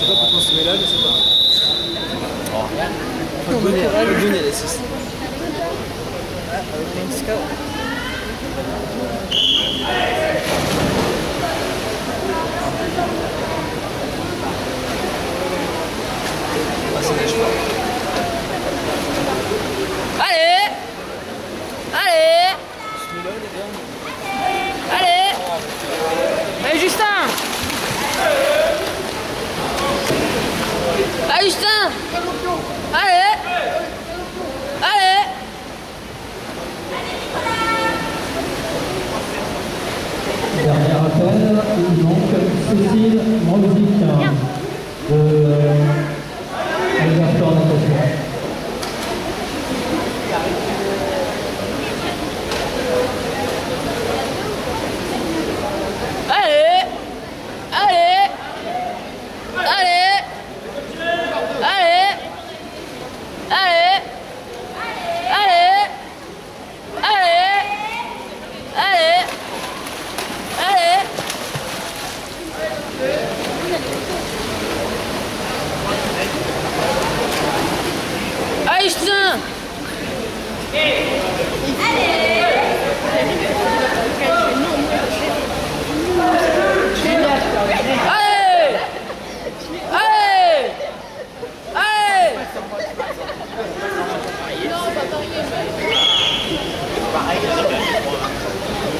sais pas pourquoi on se met là, mais c'est pas grave. Oh, sauce. Ah, c'est des chevaux. Allez Allez Allez Allez Justin dernier appel, donc Cécile Mrozik de